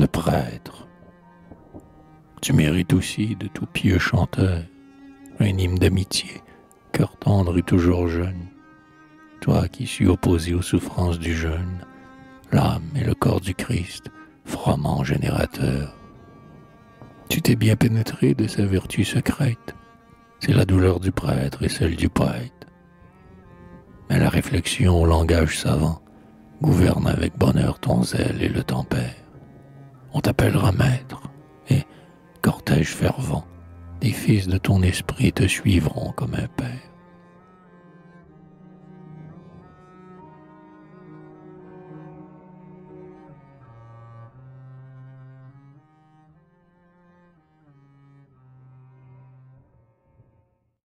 le prêtre. Tu mérites aussi de tout pieux chanteur, un hymne d'amitié, cœur tendre et toujours jeune. Toi qui suis opposé aux souffrances du jeûne, l'âme et le corps du Christ, froment générateur. Tu t'es bien pénétré de sa vertu secrète. C'est la douleur du prêtre et celle du poète. Mais la réflexion au langage savant gouverne avec bonheur ton zèle et le tempère. On t'appellera maître, et, cortège fervent, des fils de ton esprit te suivront comme un père.